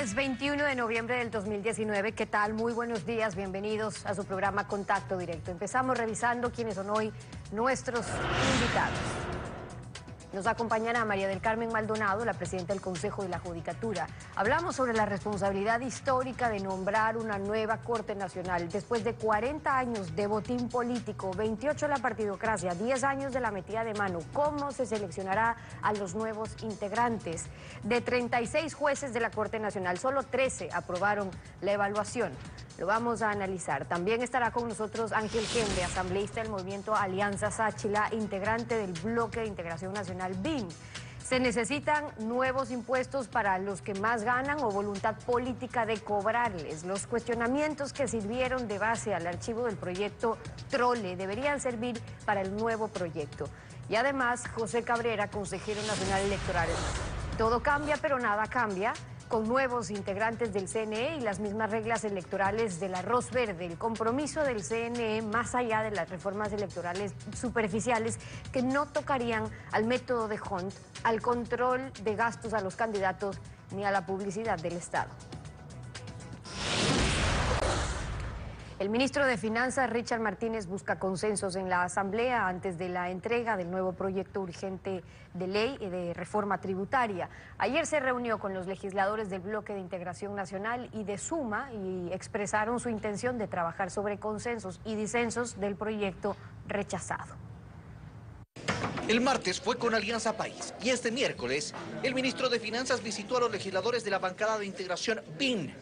Jueves 21 de noviembre del 2019, ¿qué tal? Muy buenos días, bienvenidos a su programa Contacto Directo. Empezamos revisando quiénes son hoy nuestros invitados. Nos acompañará María del Carmen Maldonado, la presidenta del Consejo de la Judicatura. Hablamos sobre la responsabilidad histórica de nombrar una nueva Corte Nacional. Después de 40 años de botín político, 28 de la partidocracia, 10 años de la metida de mano, ¿cómo se seleccionará a los nuevos integrantes? De 36 jueces de la Corte Nacional, solo 13 aprobaron la evaluación. Lo vamos a analizar. También estará con nosotros Ángel Gende, asambleísta del movimiento Alianza Sáchila, integrante del Bloque de Integración Nacional BIN. Se necesitan nuevos impuestos para los que más ganan o voluntad política de cobrarles. Los cuestionamientos que sirvieron de base al archivo del proyecto Trole deberían servir para el nuevo proyecto. Y además, José Cabrera, consejero nacional electoral. Todo cambia, pero nada cambia con nuevos integrantes del CNE y las mismas reglas electorales del arroz verde, el compromiso del CNE más allá de las reformas electorales superficiales que no tocarían al método de Hunt, al control de gastos a los candidatos ni a la publicidad del Estado. El ministro de Finanzas, Richard Martínez, busca consensos en la Asamblea antes de la entrega del nuevo proyecto urgente de ley de reforma tributaria. Ayer se reunió con los legisladores del Bloque de Integración Nacional y de Suma y expresaron su intención de trabajar sobre consensos y disensos del proyecto rechazado. El martes fue con Alianza País y este miércoles el ministro de Finanzas visitó a los legisladores de la bancada de integración BIN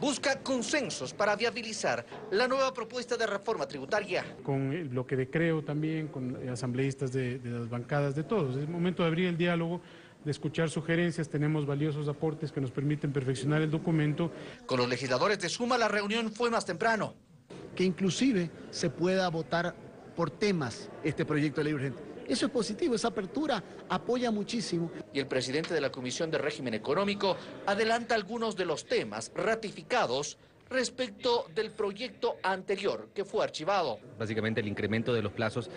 busca consensos para viabilizar la nueva propuesta de reforma tributaria. Con el bloque de Creo también, con asambleístas de, las bancadas, de todos. Es el momento de abrir el diálogo de escuchar sugerencias, tenemos valiosos aportes que nos permiten perfeccionar el documento. Con los legisladores de Suma la reunión fue más temprano. Que inclusive se pueda votar por temas este proyecto de ley urgente. Eso es positivo, esa apertura apoya muchísimo. Y el presidente de la Comisión de Régimen Económico adelanta algunos de los temas ratificados respecto del proyecto anterior que fue archivado. Básicamente el incremento de los plazos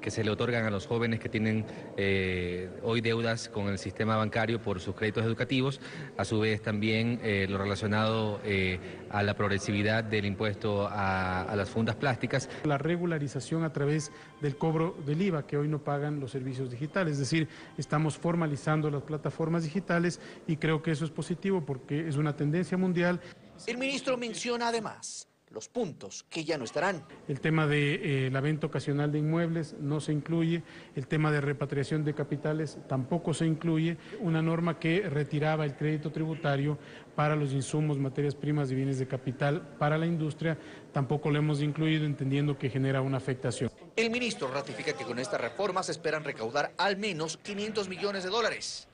que se le otorgan a los jóvenes que tienen eh, hoy deudas con el sistema bancario por sus créditos educativos, a su vez también eh, lo relacionado eh, a la progresividad del impuesto a, a, las fundas plásticas. La regularización a través del cobro del IVA que hoy no pagan los servicios digitales, es decir, estamos formalizando las plataformas digitales y creo que eso es positivo porque es una tendencia mundial. El ministro menciona además los puntos que ya no estarán. El tema de eh, la venta ocasional de inmuebles no se incluye, el tema de repatriación de capitales tampoco se incluye, una norma que retiraba el crédito tributario para los insumos, materias primas y bienes de capital para la industria, tampoco lo hemos incluido entendiendo que genera una afectación. El ministro ratifica que con esta reforma se esperan recaudar al menos 500 millones de dólares.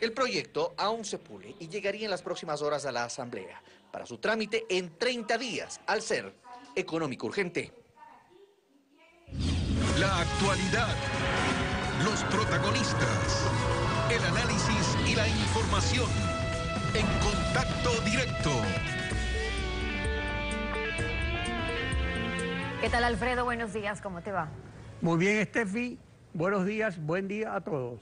El proyecto aún se pule y llegaría en las próximas horas a la Asamblea para su trámite en 30 días, al ser económico urgente. La actualidad, los protagonistas, el análisis y la información en contacto directo. ¿Qué tal Alfredo? Buenos días, ¿cómo te va? Muy bien, Steffi. Buenos días, buen día a todos.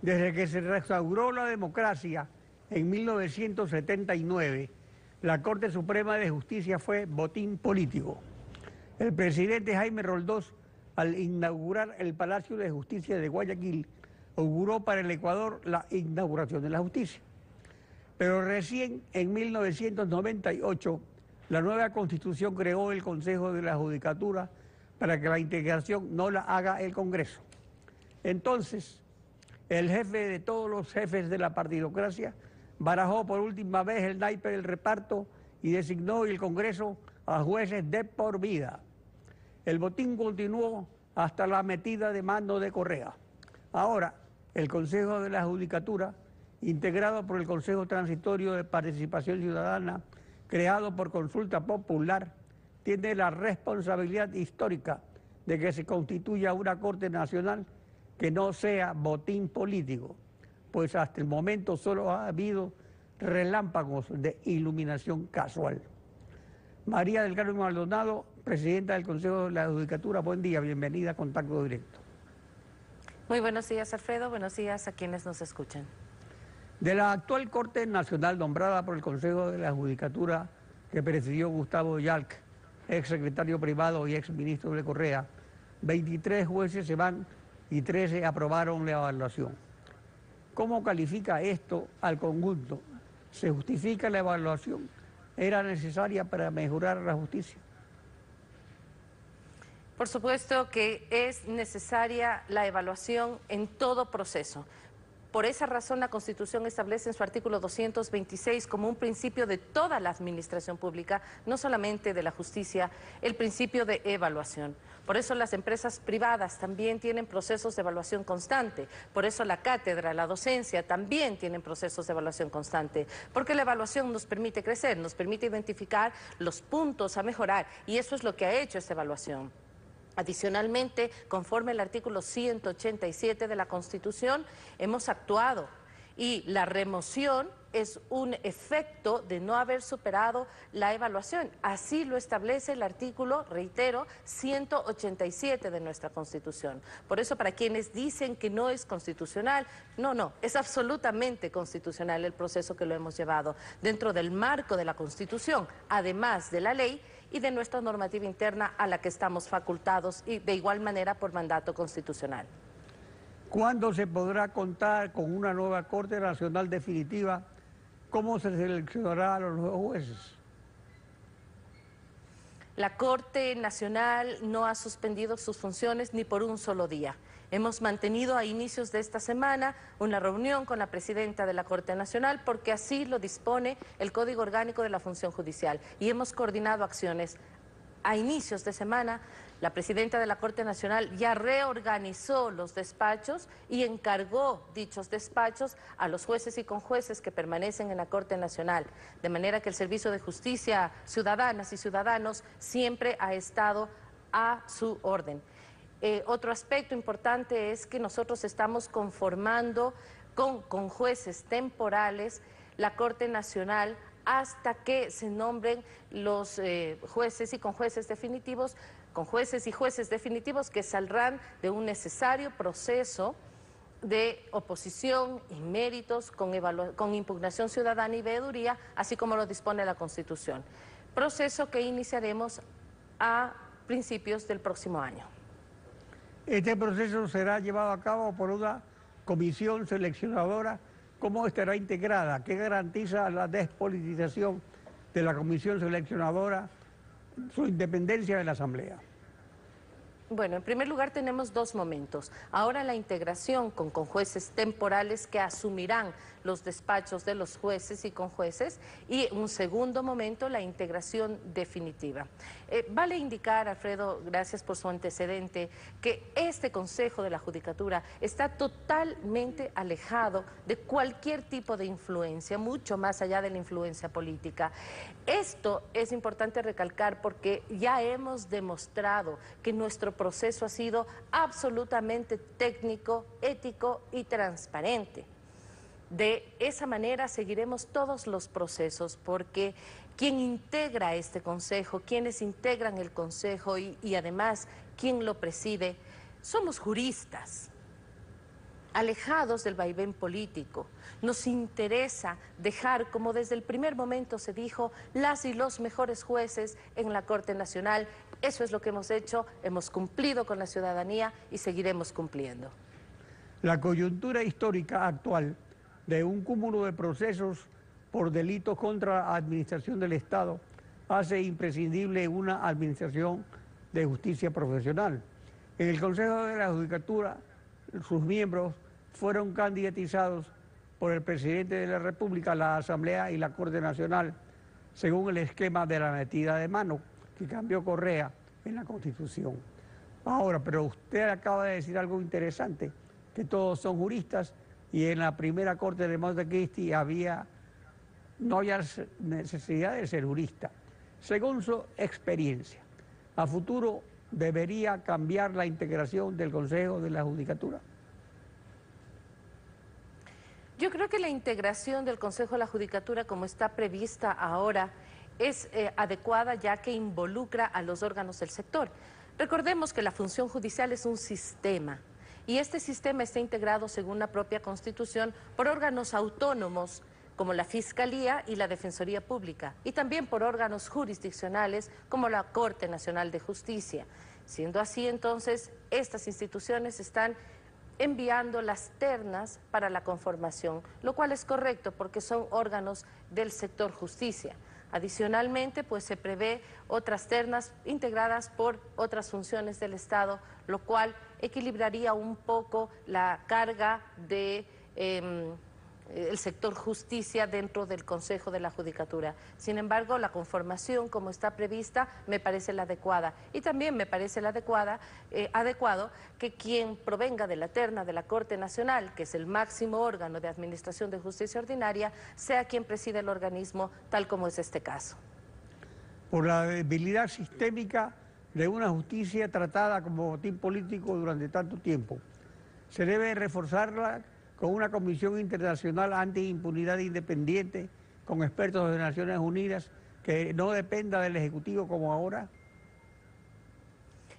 Desde que se restauró la democracia, en 1979, la Corte Suprema de Justicia fue botín político. El presidente Jaime Roldós, al inaugurar el Palacio de Justicia de Guayaquil, auguró para el Ecuador la inauguración de la justicia. Pero recién en 1998, la nueva constitución creó el Consejo de la Judicatura para que la integración no la haga el Congreso. Entonces, el jefe de todos los jefes de la partidocracia barajó por última vez el naipe del reparto y designó el Congreso a jueces de por vida. El botín continuó hasta la metida de mano de Correa. Ahora, el Consejo de la Judicatura, integrado por el Consejo Transitorio de Participación Ciudadana, creado por consulta popular, tiene la responsabilidad histórica de que se constituya una Corte Nacional que no sea botín político pues hasta el momento solo ha habido relámpagos de iluminación casual. María del Carmen Maldonado, presidenta del Consejo de la Judicatura, buen día, bienvenida a Contacto Directo. Muy buenos días, Alfredo, buenos días a quienes nos escuchan. De la actual Corte Nacional nombrada por el Consejo de la Judicatura que presidió Gustavo Yalc, ex secretario privado y ex ministro de Correa, 23 jueces se van y 13 aprobaron la evaluación. ¿Cómo califica esto al conjunto? ¿Se justifica la evaluación? ¿Era necesaria para mejorar la justicia? Por supuesto que es necesaria la evaluación en todo proceso. Por esa razón, la Constitución establece en su artículo 226 como un principio de toda la administración pública, no solamente de la justicia, el principio de evaluación. Por eso las empresas privadas también tienen procesos de evaluación constante. Por eso la cátedra, la docencia también tienen procesos de evaluación constante. Porque la evaluación nos permite crecer, nos permite identificar los puntos a mejorar y eso es lo que ha hecho esta evaluación. Adicionalmente, conforme al artículo 187 de la Constitución, hemos actuado y la remoción es un efecto de no haber superado la evaluación. Así lo establece el artículo, reitero, 187 de nuestra Constitución. Por eso, para quienes dicen que no es constitucional, no, no, es absolutamente constitucional el proceso que lo hemos llevado dentro del marco de la Constitución, además de la ley y de nuestra normativa interna a la que estamos facultados y de igual manera por mandato constitucional. ¿Cuándo se podrá contar con una nueva Corte Nacional definitiva? ¿Cómo se seleccionará a los nuevos jueces? La Corte Nacional no ha suspendido sus funciones ni por un solo día. Hemos mantenido a inicios de esta semana una reunión con la presidenta de la Corte Nacional porque así lo dispone el Código Orgánico de la Función Judicial y hemos coordinado acciones. A inicios de semana, la presidenta de la Corte Nacional ya reorganizó los despachos y encargó dichos despachos a los jueces y conjueces que permanecen en la Corte Nacional, de manera que el Servicio de Justicia Ciudadanas y Ciudadanos siempre ha estado a su orden. Eh, otro aspecto importante es que nosotros estamos conformando con, jueces temporales la Corte Nacional hasta que se nombren los eh, jueces y con jueces definitivos, con jueces y jueces definitivos que saldrán de un necesario proceso de oposición y méritos con, con impugnación ciudadana y veeduría, así como lo dispone la Constitución. Proceso que iniciaremos a principios del próximo año. Este proceso será llevado a cabo por una comisión seleccionadora. ¿Cómo estará integrada? ¿Qué garantiza la despolitización de la comisión seleccionadora, su independencia de la Asamblea? Bueno, en primer lugar tenemos dos momentos. Ahora la integración con, con jueces temporales que asumirán los despachos de los jueces y con jueces y un segundo momento la integración definitiva. Eh, vale indicar, Alfredo, gracias por su antecedente, que este Consejo de la Judicatura está totalmente alejado de cualquier tipo de influencia, mucho más allá de la influencia política. Esto es importante recalcar porque ya hemos demostrado que nuestro proceso ha sido absolutamente técnico, ético y transparente. De esa manera seguiremos todos los procesos porque quien integra este consejo, quienes integran el consejo y, y además quien lo preside, somos juristas alejados del vaivén político. Nos interesa dejar, como desde el primer momento se dijo, las y los mejores jueces en la Corte Nacional. Eso es lo que hemos hecho, hemos cumplido con la ciudadanía y seguiremos cumpliendo. La coyuntura histórica actual de un cúmulo de procesos por delitos contra la administración del Estado hace imprescindible una administración de justicia profesional. En el Consejo de la Judicatura, sus miembros fueron candidatizados por el presidente de la República, la Asamblea y la Corte Nacional, según el esquema de la metida de mano que cambió Correa en la Constitución. Ahora, pero usted acaba de decir algo interesante, que todos son juristas y en la primera corte de Montecristi había, no había necesidad de ser jurista, según su experiencia. A futuro debería cambiar la integración del Consejo de la Judicatura. Yo creo que la integración del Consejo de la Judicatura como está prevista ahora es eh, adecuada ya que involucra a los órganos del sector. Recordemos que la función judicial es un sistema Y este sistema está integrado, según la propia Constitución, por órganos autónomos como la Fiscalía y la Defensoría Pública, y también por órganos jurisdiccionales como la Corte Nacional de Justicia. Siendo así, entonces, estas instituciones están enviando las ternas para la conformación, lo cual es correcto porque son órganos del sector justicia. Adicionalmente, pues se prevé otras ternas integradas por otras funciones del Estado, lo cual equilibraría un poco la carga de... Em, el sector justicia dentro del Consejo de la Judicatura. Sin embargo, la conformación como está prevista me parece la adecuada y también me parece la adecuada, eh, adecuado que quien provenga de la terna de la Corte Nacional, que es el máximo órgano de administración de justicia ordinaria, sea quien preside el organismo, tal como es este caso. Por la debilidad sistémica de una justicia tratada como botín político durante tanto tiempo, se debe reforzarla con una comisión internacional anti-impunidad independiente, con expertos de Naciones Unidas, que no dependa del Ejecutivo como ahora?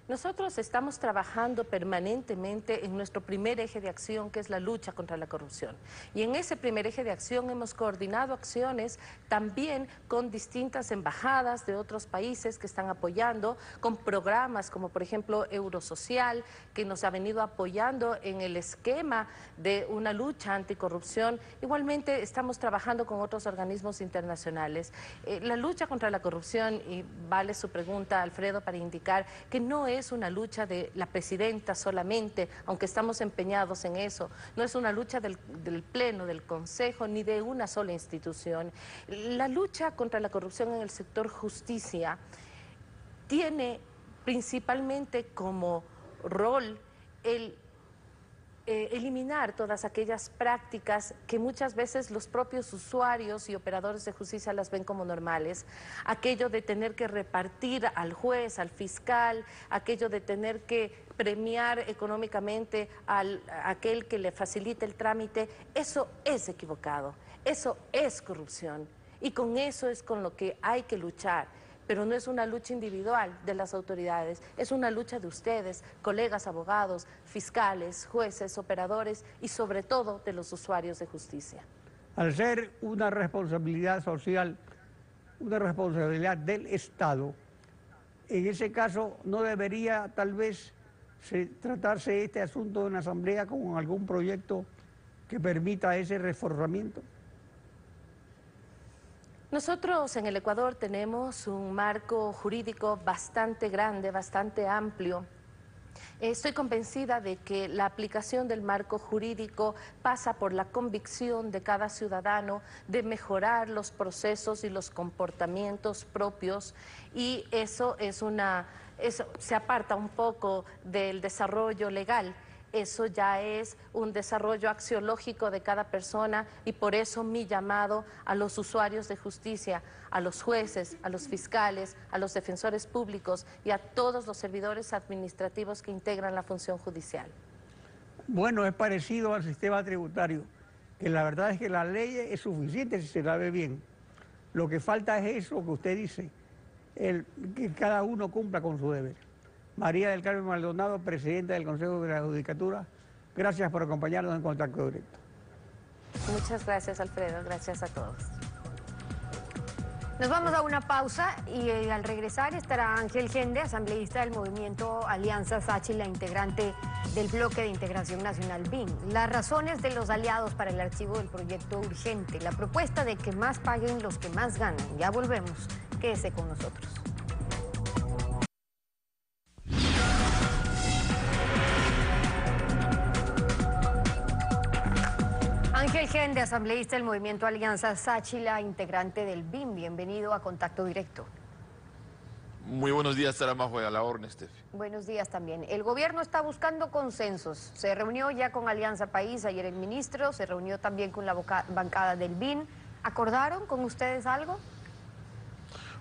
Nosotros estamos trabajando permanentemente en nuestro primer eje de acción, que es la lucha contra la corrupción. Y en ese primer eje de acción hemos coordinado acciones también con distintas embajadas de otros países que están apoyando, con programas como por ejemplo Eurosocial, que nos ha venido apoyando en el esquema de una lucha anticorrupción. Igualmente estamos trabajando con otros organismos internacionales. Eh, la lucha contra la corrupción, y vale su pregunta, Alfredo, para indicar que no es es una lucha de la presidenta solamente, aunque estamos empeñados en eso, no es una lucha del, Pleno, del Consejo, ni de una sola institución. La lucha contra la corrupción en el sector justicia tiene principalmente como rol el eh, eliminar todas aquellas prácticas que muchas veces los propios usuarios y operadores de justicia las ven como normales. Aquello de tener que repartir al juez, al fiscal, aquello de tener que premiar económicamente a aquel que le facilite el trámite, eso es equivocado, eso es corrupción. Y con eso es con lo que hay que luchar pero no es una lucha individual de las autoridades, es una lucha de ustedes, colegas abogados, fiscales, jueces, operadores y sobre todo de los usuarios de justicia. Al ser una responsabilidad social, una responsabilidad del Estado, en ese caso no debería tal vez tratarse este asunto en la Asamblea con algún proyecto que permita ese reforzamiento. Nosotros en el Ecuador tenemos un marco jurídico bastante grande, bastante amplio. Estoy convencida de que la aplicación del marco jurídico pasa por la convicción de cada ciudadano de mejorar los procesos y los comportamientos propios y eso es una eso se aparta un poco del desarrollo legal eso ya es un desarrollo axiológico de cada persona y por eso mi llamado a los usuarios de justicia, a los jueces, a los fiscales, a los defensores públicos y a todos los servidores administrativos que integran la función judicial. Bueno, es parecido al sistema tributario, que la verdad es que la ley es suficiente si se la ve bien. Lo que falta es eso que usted dice, el, que cada uno cumpla con su deber. María del Carmen Maldonado, presidenta del Consejo de la Judicatura. Gracias por acompañarnos en Contacto Directo. Muchas gracias, Alfredo. Gracias a todos. Nos vamos a una pausa y eh, al regresar estará Ángel Gende, asambleísta del movimiento Alianza Sachi, la integrante del bloque de integración nacional BIN. Las razones de los aliados para el archivo del proyecto urgente, la propuesta de que más paguen los que más ganan. Ya volvemos. Quédese con nosotros. Gende, asambleísta del movimiento Alianza Sáchila, integrante del BIM. Bienvenido a Contacto Directo. Muy buenos días, Saramajo, a la orden, Buenos días también. El gobierno está buscando consensos. Se reunió ya con Alianza País, ayer el ministro, se reunió también con la bancada del BIN. ¿Acordaron con ustedes algo?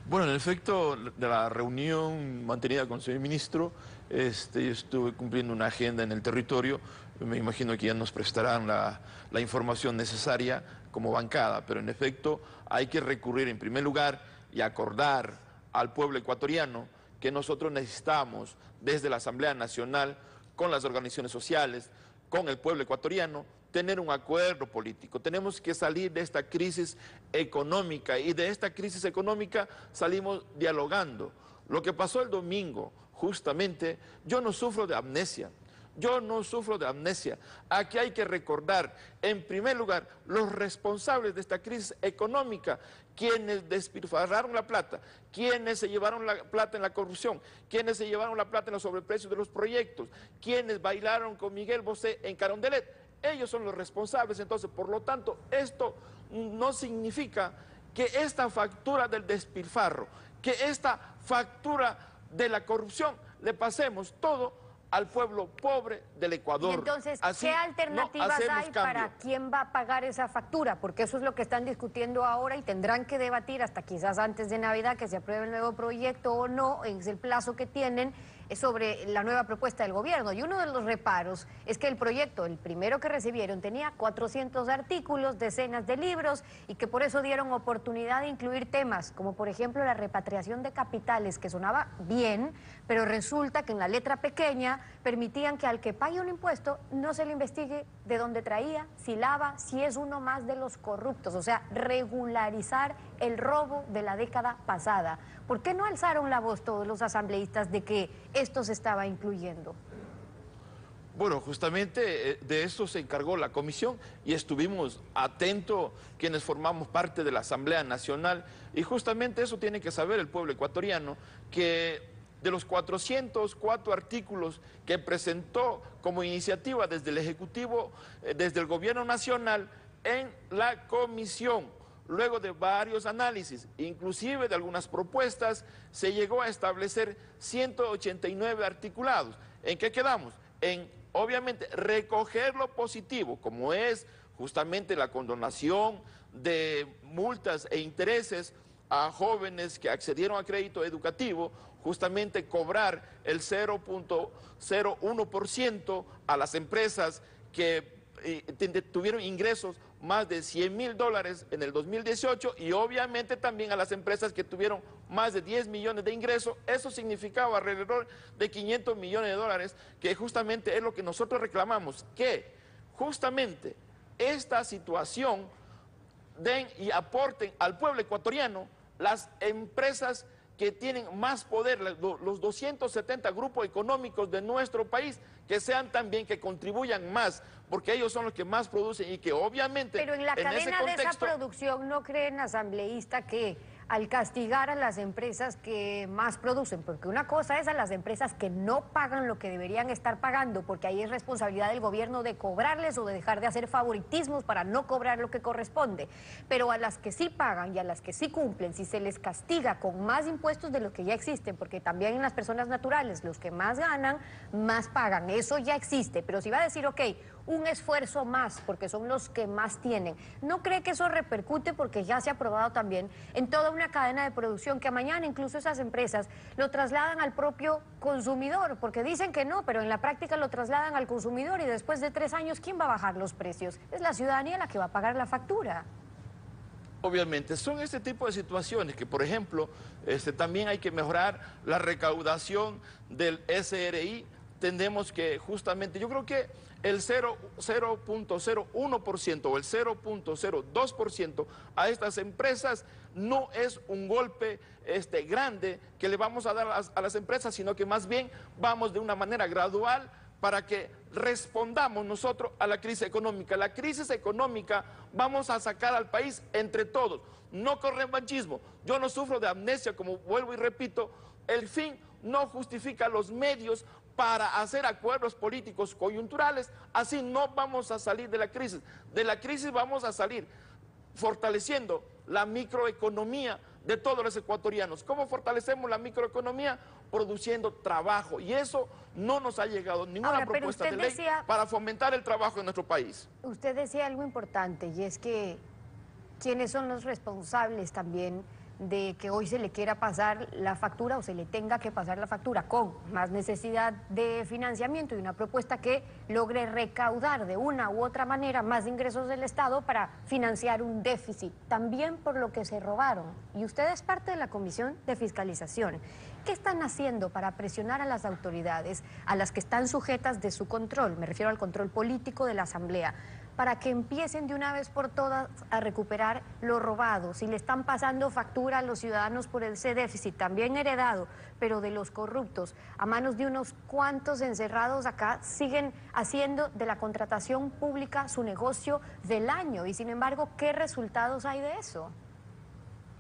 Bueno, en efecto, de la reunión mantenida con el señor ministro, este, yo estuve cumpliendo una agenda en el territorio me imagino que ya nos prestarán la, información necesaria como bancada, pero en efecto hay que recurrir en primer lugar y acordar al pueblo ecuatoriano que nosotros necesitamos desde la Asamblea Nacional con las organizaciones sociales, con el pueblo ecuatoriano, tener un acuerdo político. Tenemos que salir de esta crisis económica y de esta crisis económica salimos dialogando. Lo que pasó el domingo, justamente, yo no sufro de amnesia. Yo no sufro de amnesia. Aquí hay que recordar, en primer lugar, los responsables de esta crisis económica, quienes despilfarraron la plata, quienes se llevaron la plata en la corrupción, quienes se llevaron la plata en los sobreprecios de los proyectos, quienes bailaron con Miguel Bosé en Carondelet. Ellos son los responsables, entonces, por lo tanto, esto no significa que esta factura del despilfarro, que esta factura de la corrupción, le pasemos todo al pueblo pobre del Ecuador. Y entonces, ¿qué alternativas hay para quién va a pagar esa factura? Porque eso es lo que están discutiendo ahora y tendrán que debatir hasta quizás antes de Navidad que se apruebe el nuevo proyecto o no, es el plazo que tienen sobre la nueva propuesta del gobierno. Y uno de los reparos es que el proyecto, el primero que recibieron, tenía 400 artículos, decenas de libros y que por eso dieron oportunidad de incluir temas como por ejemplo la repatriación de capitales, que sonaba bien, pero resulta que en la letra pequeña permitían que al que pague un impuesto no se le investigue de dónde traía, si lava, si es uno más de los corruptos, o sea, regularizar el robo de la década pasada. ¿Por qué no alzaron la voz todos los asambleístas de que esto se estaba incluyendo? Bueno, justamente eh, de eso se encargó la comisión y estuvimos atentos quienes formamos parte de la Asamblea Nacional y justamente eso tiene que saber el pueblo ecuatoriano, que de los 404 artículos que presentó como iniciativa desde el Ejecutivo, eh, desde el Gobierno Nacional, en la comisión luego de varios análisis, inclusive de algunas propuestas, se llegó a establecer 189 articulados. ¿En qué quedamos? En, obviamente, recoger lo positivo, como es justamente la condonación de multas e intereses a jóvenes que accedieron a crédito educativo, justamente cobrar el 0.01% a las empresas que tuvieron ingresos más de 100 mil dólares en el 2018 y obviamente también a las empresas que tuvieron más de 10 millones de ingresos, eso significaba alrededor de 500 millones de dólares, que justamente es lo que nosotros reclamamos, que justamente esta situación den y aporten al pueblo ecuatoriano las empresas que tienen más poder, los 270 grupos económicos de nuestro país, que sean también, que contribuyan más, porque ellos son los que más producen y que obviamente... Pero en la cadena de esa producción, ¿no creen, asambleísta, que al castigar a las empresas que más producen, porque una cosa es a las empresas que no pagan lo que deberían estar pagando, porque ahí es responsabilidad del gobierno de cobrarles o de dejar de hacer favoritismos para no cobrar lo que corresponde, pero a las que sí pagan y a las que sí cumplen, si se les castiga con más impuestos de los que ya existen, porque también en las personas naturales los que más ganan, más pagan, eso ya existe, pero si va a decir, ok, un esfuerzo más, porque son los que más tienen. ¿No cree que eso repercute, porque ya se ha probado también, en toda una cadena de producción, que mañana incluso esas empresas lo trasladan al propio consumidor? Porque dicen que no, pero en la práctica lo trasladan al consumidor y después de tres años, ¿quién va a bajar los precios? Es la ciudadanía la que va a pagar la factura. Obviamente, son este tipo de situaciones que, por ejemplo, este, también hay que mejorar la recaudación del SRI. Tenemos que justamente, yo creo que el 0.01% o el 0.02% a estas empresas no es un golpe este, grande que le vamos a dar a las, empresas, sino que más bien vamos de una manera gradual para que respondamos nosotros a la crisis económica. La crisis económica vamos a sacar al país entre todos, no con revanchismo. Yo no sufro de amnesia, como vuelvo y repito, el fin no justifica los medios para hacer acuerdos políticos coyunturales, así no vamos a salir de la crisis. De la crisis vamos a salir fortaleciendo la microeconomía de todos los ecuatorianos. ¿Cómo fortalecemos la microeconomía? Produciendo trabajo. Y eso no nos ha llegado ninguna propuesta de ley para fomentar el trabajo en nuestro país. Usted decía algo importante y es que quiénes son los responsables también de que hoy se le quiera pasar la factura o se le tenga que pasar la factura con más necesidad de financiamiento y una propuesta que logre recaudar de una u otra manera más ingresos del Estado para financiar un déficit, también por lo que se robaron. Y usted es parte de la Comisión de Fiscalización. ¿Qué están haciendo para presionar a las autoridades, a las que están sujetas de su control? Me refiero al control político de la Asamblea para que empiecen de una vez por todas a recuperar lo robado. Si le están pasando factura a los ciudadanos por ese déficit, también heredado, pero de los corruptos, a manos de unos cuantos encerrados acá, siguen haciendo de la contratación pública su negocio del año. Y sin embargo, ¿qué resultados hay de eso?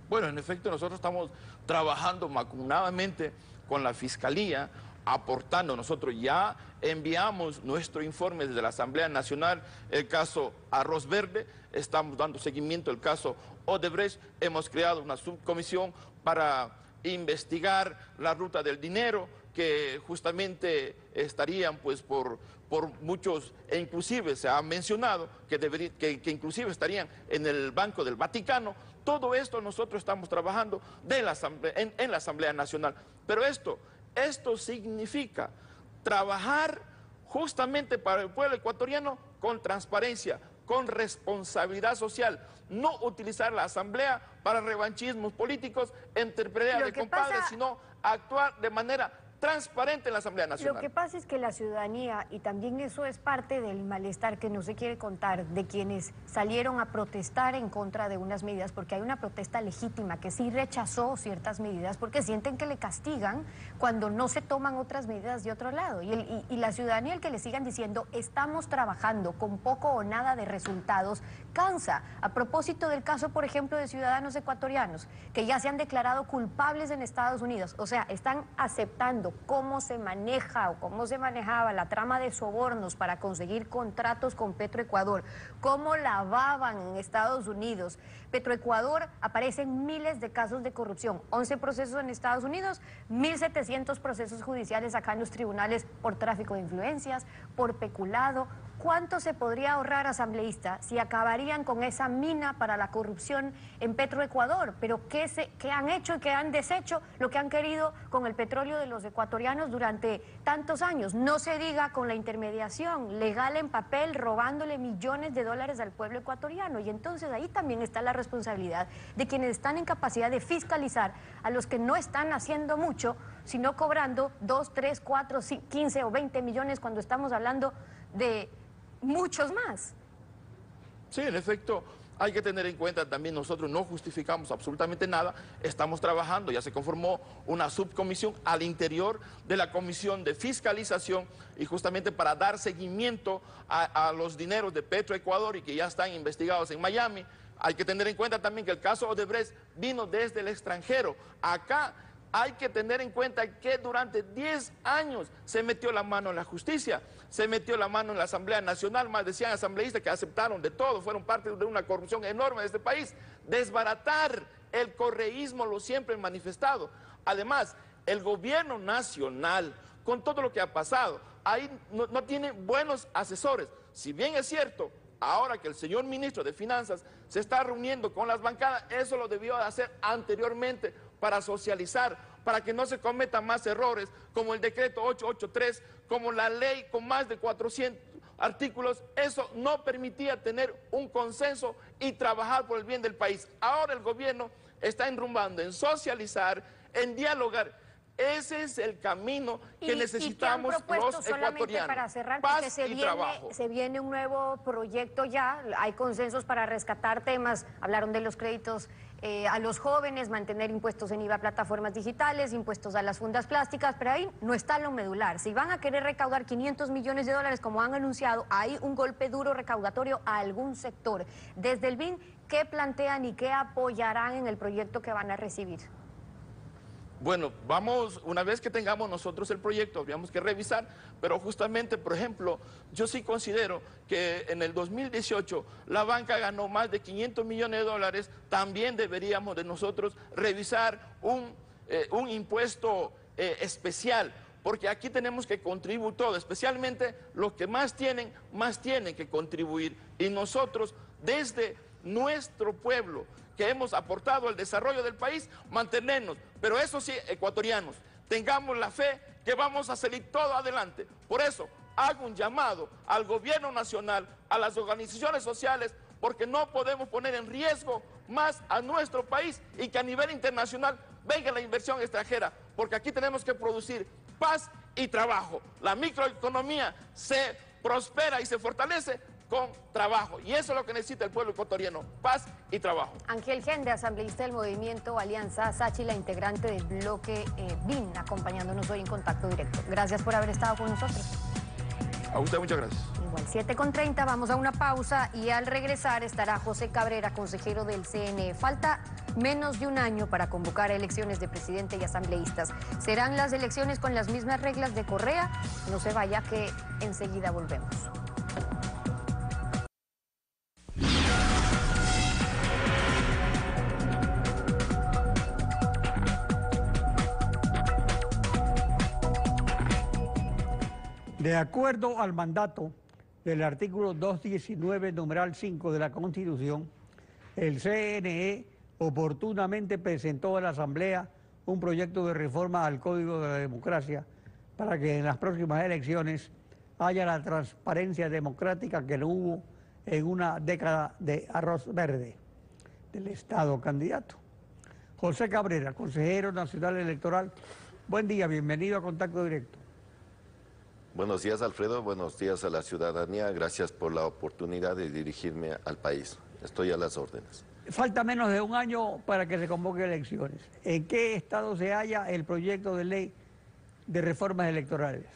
Bueno, en efecto, nosotros estamos trabajando macunadamente con la Fiscalía aportando. Nosotros ya enviamos nuestro informe desde la Asamblea Nacional, el caso Arroz Verde, estamos dando seguimiento al caso Odebrecht, hemos creado una subcomisión para investigar la ruta del dinero que justamente estarían pues por, por muchos, e inclusive se ha mencionado que, que, inclusive estarían en el Banco del Vaticano. Todo esto nosotros estamos trabajando de la en la Asamblea Nacional. Pero esto esto significa trabajar justamente para el pueblo ecuatoriano con transparencia, con responsabilidad social, no utilizar la asamblea para revanchismos políticos, entre de compadres, sino actuar de manera transparente en la Asamblea Nacional. Lo que pasa es que la ciudadanía, y también eso es parte del malestar que no se quiere contar, de quienes salieron a protestar en contra de unas medidas, porque hay una protesta legítima que sí rechazó ciertas medidas, porque sienten que le castigan cuando no se toman otras medidas de otro lado. Y, y la ciudadanía, el que le sigan diciendo, estamos trabajando con poco o nada de resultados, cansa. A propósito del caso, por ejemplo, de ciudadanos ecuatorianos, que ya se han declarado culpables en Estados Unidos, o sea, están aceptando cómo se maneja o cómo se manejaba la trama de sobornos para conseguir contratos con Petroecuador, cómo lavaban en Estados Unidos. Petroecuador aparecen miles de casos de corrupción, 11 procesos en Estados Unidos, 1.700 procesos judiciales acá en los tribunales por tráfico de influencias, por peculado, ¿Cuánto se podría ahorrar asambleísta si acabarían con esa mina para la corrupción en Petroecuador? Pero ¿qué, se, ¿qué han hecho y qué han deshecho lo que han querido con el petróleo de los ecuatorianos durante tantos años? No se diga con la intermediación legal en papel, robándole millones de dólares al pueblo ecuatoriano. Y entonces ahí también está la responsabilidad de quienes están en capacidad de fiscalizar a los que no están haciendo mucho, sino cobrando 2, 3, 4, 15 o 20 millones cuando estamos hablando de muchos más. Sí, en efecto, hay que tener en cuenta también nosotros no justificamos absolutamente nada, estamos trabajando, ya se conformó una subcomisión al interior de la comisión de fiscalización y justamente para dar seguimiento a, los dineros de Petroecuador y que ya están investigados en Miami. Hay que tener en cuenta también que el caso Odebrecht vino desde el extranjero. Acá hay que tener en cuenta que durante 10 años se metió la mano en la justicia, se metió la mano en la Asamblea Nacional, más de 100 asambleístas que aceptaron de todo, fueron parte de una corrupción enorme de este país. Desbaratar el correísmo lo siempre manifestado. Además, el gobierno nacional, con todo lo que ha pasado, ahí no, no tiene buenos asesores. Si bien es cierto, ahora que el señor ministro de Finanzas se está reuniendo con las bancadas, eso lo debió hacer anteriormente para socializar, para que no se cometan más errores, como el decreto 883, como la ley con más de 400 artículos, eso no permitía tener un consenso y trabajar por el bien del país. Ahora el gobierno está enrumbando en socializar, en dialogar. Ese es el camino que necesitamos los ecuatorianos. Para cerrar, se viene, se viene un nuevo proyecto ya, hay consensos para rescatar temas, hablaron de los créditos eh, a los jóvenes, mantener impuestos en IVA a plataformas digitales, impuestos a las fundas plásticas, pero ahí no está lo medular. Si van a querer recaudar 500 millones de dólares, como han anunciado, hay un golpe duro recaudatorio a algún sector. Desde el BIN, ¿qué plantean y qué apoyarán en el proyecto que van a recibir? Bueno, vamos, una vez que tengamos nosotros el proyecto, habríamos que revisar, pero justamente, por ejemplo, yo sí considero que en el 2018 la banca ganó más de 500 millones de dólares, también deberíamos de nosotros revisar un, eh, un impuesto eh, especial, porque aquí tenemos que contribuir todo, especialmente los que más tienen, más tienen que contribuir, y nosotros desde nuestro pueblo, que hemos aportado al desarrollo del país, mantenernos. Pero eso sí, ecuatorianos, tengamos la fe que vamos a salir todo adelante. Por eso hago un llamado al gobierno nacional, a las organizaciones sociales, porque no podemos poner en riesgo más a nuestro país y que a nivel internacional venga la inversión extranjera, porque aquí tenemos que producir paz y trabajo. La microeconomía se prospera y se fortalece con trabajo. Y eso es lo que necesita el pueblo ecuatoriano, paz y trabajo. Ángel Gende, asambleísta del movimiento Alianza Sachi, la integrante del bloque eh, BIN, acompañándonos hoy en contacto directo. Gracias por haber estado con nosotros. A usted muchas gracias. Igual 7 con 30, vamos a una pausa y al regresar estará José Cabrera, consejero del CNE. Falta menos de un año para convocar elecciones de presidente y asambleístas. ¿Serán las elecciones con las mismas reglas de Correa? No se vaya que enseguida volvemos. De acuerdo al mandato del artículo 219, numeral 5 de la Constitución, el CNE oportunamente presentó a la Asamblea un proyecto de reforma al Código de la Democracia para que en las próximas elecciones haya la transparencia democrática que no hubo en una década de arroz verde del Estado candidato. José Cabrera, consejero nacional electoral, buen día, bienvenido a Contacto Directo. Buenos días, Alfredo. Buenos días a la ciudadanía. Gracias por la oportunidad de dirigirme al país. Estoy a las órdenes. Falta menos de un año para que se convoque elecciones. ¿En qué estado se halla el proyecto de ley de reformas electorales?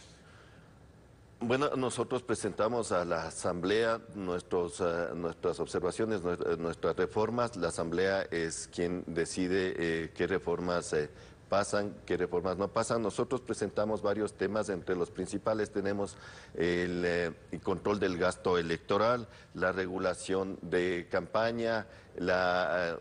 Bueno, nosotros presentamos a la Asamblea nuestros, uh, nuestras observaciones, nuestras reformas. La Asamblea es quien decide eh, qué reformas eh, pasan, qué reformas no pasan. Nosotros presentamos varios temas, entre los principales tenemos el, eh, control del gasto electoral, la regulación de campaña, las eh,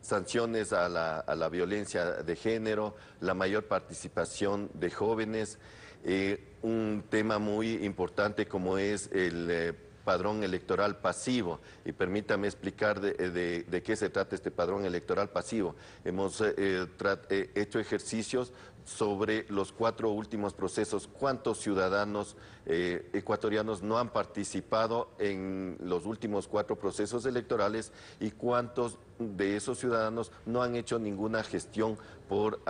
sanciones a la, a la, violencia de género, la mayor participación de jóvenes, eh, un tema muy importante como es el padrón electoral pasivo. Y permítame explicar de, de, de, qué se trata este padrón electoral pasivo. Hemos eh, eh, hecho ejercicios sobre los cuatro últimos procesos, cuántos ciudadanos eh, ecuatorianos no han participado en los últimos cuatro procesos electorales y cuántos de esos ciudadanos no han hecho ninguna gestión por uh,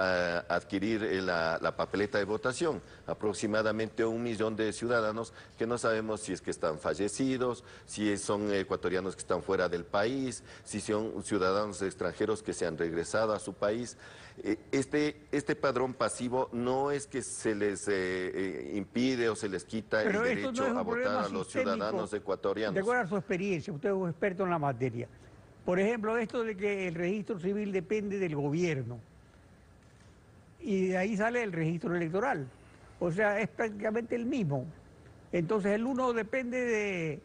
adquirir la, la, papeleta de votación. Aproximadamente un millón de ciudadanos que no sabemos si es que están fallecidos, si son ecuatorianos que están fuera del país, si son ciudadanos extranjeros que se han regresado a su país. Este, este padrón pasivo no es que se les eh, eh, impide o se les Pero el derecho no a votar a los ciudadanos ecuatorianos. De acuerdo a su experiencia, usted es un experto en la materia. Por ejemplo, esto de que el registro civil depende del gobierno y de ahí sale el registro electoral. O sea, es prácticamente el mismo. Entonces el uno depende de,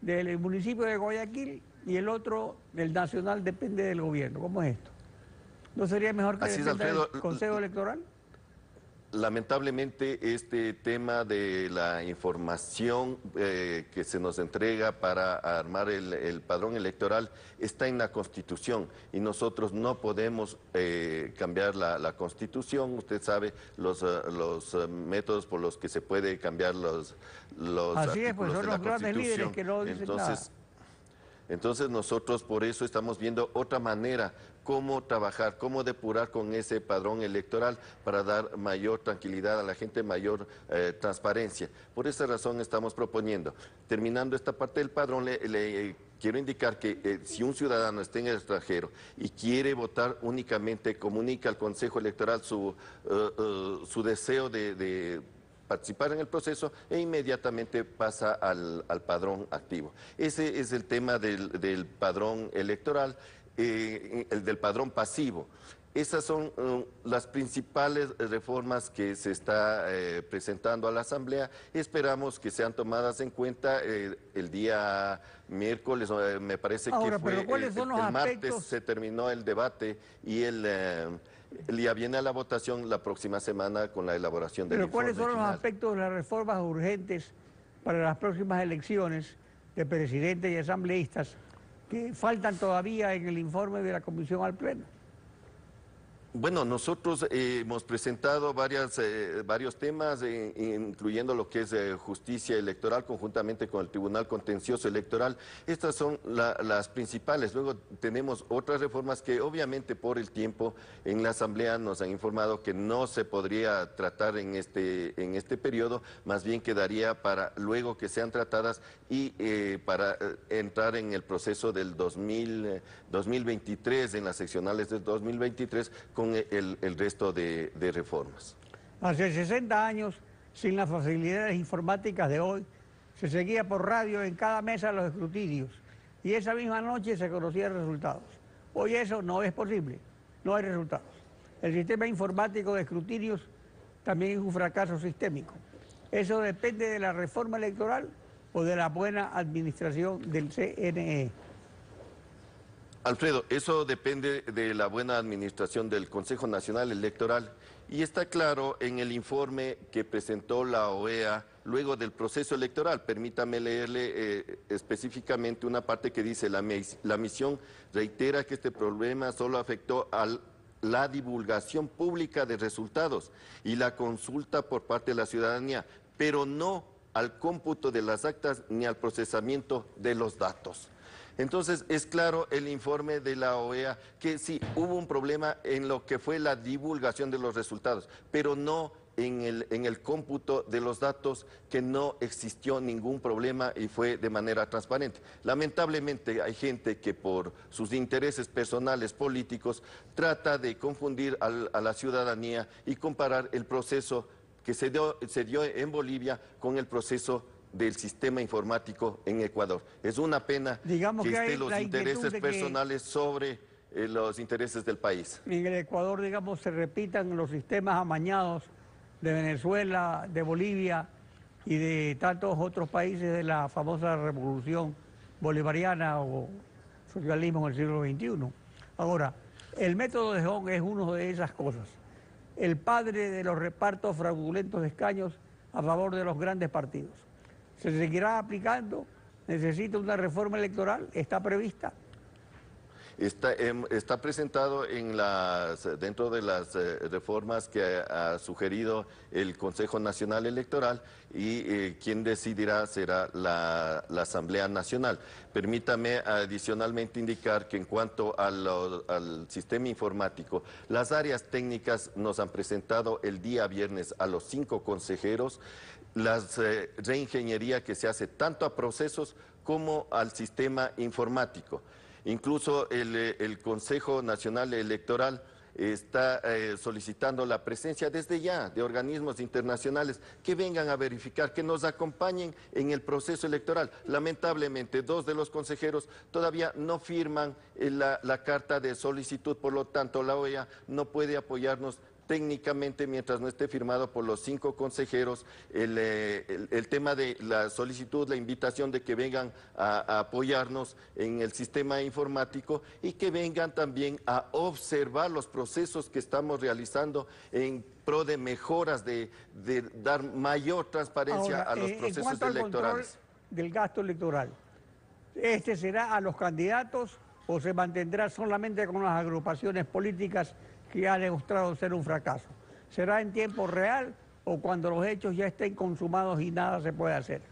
del municipio de Guayaquil y el otro, el nacional, depende del gobierno. ¿Cómo es esto? ¿No sería mejor que Así es, dependa Alfredo. del Consejo Electoral? Lamentablemente este tema de la información eh, que se nos entrega para armar el, el, padrón electoral está en la Constitución y nosotros no podemos eh, cambiar la, la, Constitución. Usted sabe los, uh, los uh, métodos por los que se puede cambiar los, los Así es, pues son de los la grandes líderes Constitución. que no dicen Entonces, nada. entonces nosotros por eso estamos viendo otra manera cómo trabajar, cómo depurar con ese padrón electoral para dar mayor tranquilidad a la gente, mayor eh, transparencia. Por esa razón estamos proponiendo. Terminando esta parte del padrón, le, eh, quiero indicar que eh, si un ciudadano está en el extranjero y quiere votar únicamente, comunica al Consejo Electoral su, su deseo de, de participar en el proceso e inmediatamente pasa al, al padrón activo. Ese es el tema del, del padrón electoral, eh, el del padrón pasivo. Esas son uh, las principales reformas que se está eh, presentando a la Asamblea. Esperamos que sean tomadas en cuenta eh, el día miércoles, eh, me parece Ahora, que fue pero ¿cuáles el, martes se terminó el debate y el, eh, el día viene a la votación la próxima semana con la elaboración del Pero ¿cuáles son los final. aspectos de las reformas urgentes para las próximas elecciones de presidentes y asambleístas faltan todavía en el informe de la Comisión al Pleno? Bueno, nosotros eh, hemos presentado varias, eh, varios temas, eh, incluyendo lo que es justicia electoral conjuntamente con el Tribunal Contencioso Electoral. Estas son las principales. Luego tenemos otras reformas que obviamente por el tiempo en la Asamblea nos han informado que no se podría tratar en este, en este periodo, más bien quedaría para luego que sean tratadas y para entrar en el proceso del 2000, 2023, en las seccionales del 2023, el, resto de, reformas. Hace 60 años, sin las facilidades informáticas de hoy, se seguía por radio en cada mesa los escrutinios y esa misma noche se conocían resultados. Hoy eso no es posible, no hay resultados. El sistema informático de escrutinios también es un fracaso sistémico. Eso depende de la reforma electoral o de la buena administración del CNE. Alfredo, eso depende de la buena administración del Consejo Nacional Electoral y está claro en el informe que presentó la OEA luego del proceso electoral. Permítame leerle eh, específicamente una parte que dice, la, la misión reitera que este problema solo afectó a la divulgación pública de resultados y la consulta por parte de la ciudadanía, pero no al cómputo de las actas ni al procesamiento de los datos. Entonces, es claro el informe de la OEA que sí, hubo un problema en lo que fue la divulgación de los resultados, pero no en el, en el cómputo de los datos que no existió ningún problema y fue de manera transparente. Lamentablemente hay gente que por sus intereses personales políticos trata de confundir a la ciudadanía y comparar el proceso que se dio, se dio en Bolivia con el proceso del sistema informático en Ecuador. Es una pena Digamos que, estén los intereses personales sobre eh, los intereses del país. En el Ecuador, digamos, se repitan los sistemas amañados de Venezuela, de Bolivia y de tantos otros países de la famosa revolución bolivariana o socialismo en el siglo XXI. Ahora, el método de Hong es una de esas cosas. El padre de los repartos fraudulentos de escaños a favor de los grandes partidos se seguirá aplicando, necesita una reforma electoral, está prevista. Está, em, está presentado en las, dentro de las eh, reformas que ha, sugerido el Consejo Nacional Electoral y eh, quien decidirá será la, Asamblea Nacional. Permítame adicionalmente indicar que en cuanto al sistema informático, las áreas técnicas nos han presentado el día viernes a los cinco consejeros la eh, reingeniería que se hace tanto a procesos como al sistema informático. Incluso el, eh, Consejo Nacional Electoral está eh, solicitando la presencia desde ya de organismos internacionales que vengan a verificar, que nos acompañen en el proceso electoral. Lamentablemente, dos de los consejeros todavía no firman la, la carta de solicitud, por lo tanto, la OEA no puede apoyarnos técnicamente, mientras no esté firmado por los cinco consejeros, eh, el, tema de la solicitud, la invitación de que vengan a, apoyarnos en el sistema informático y que vengan también a observar los procesos que estamos realizando en pro de mejoras, de, dar mayor transparencia a los procesos eh, en cuanto electorales. del gasto electoral, ¿este será a los candidatos o se mantendrá solamente con las agrupaciones políticas que ha demostrado ser un fracaso. ¿Será en tiempo real o cuando los hechos ya estén consumados y nada se puede hacer?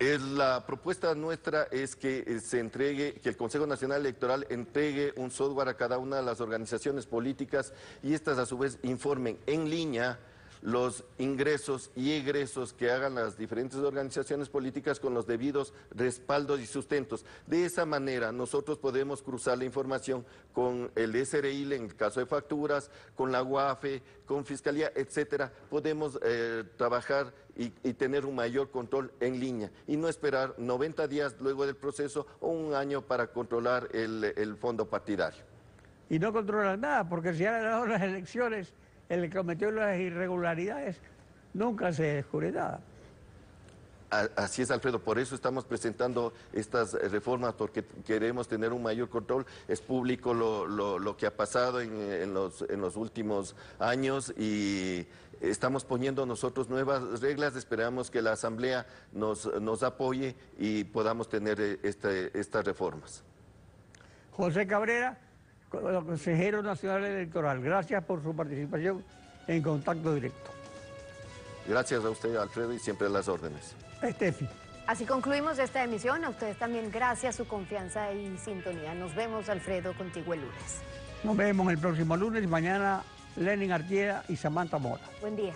La propuesta nuestra es que eh, se entregue, que el Consejo Nacional Electoral entregue un software a cada una de las organizaciones políticas y estas a su vez informen en línea los ingresos y egresos que hagan las diferentes organizaciones políticas con los debidos respaldos y sustentos. De esa manera nosotros podemos cruzar la información con el SRI en el caso de facturas, con la UAFE, con Fiscalía, etcétera. Podemos eh, trabajar y, tener un mayor control en línea y no esperar 90 días luego del proceso o un año para controlar el, fondo partidario. Y no controlar nada, porque si han ganado las elecciones el que cometió las irregularidades nunca se descubre nada. así es, Alfredo. Por eso estamos presentando estas reformas, porque queremos tener un mayor control. Es público lo, que ha pasado en, los, en los últimos años y estamos poniendo nosotros nuevas reglas. Esperamos que la Asamblea nos, nos apoye y podamos tener eh, este, estas reformas. José Cabrera, consejero nacional electoral, gracias por su participación en contacto directo. Gracias a usted, Alfredo, y siempre las órdenes. Estefi. Así concluimos esta emisión. A ustedes también gracias, su confianza y sintonía. Nos vemos, Alfredo, contigo el lunes. Nos vemos el próximo lunes y mañana Lenin Artiera y Samantha Mora. Buen día.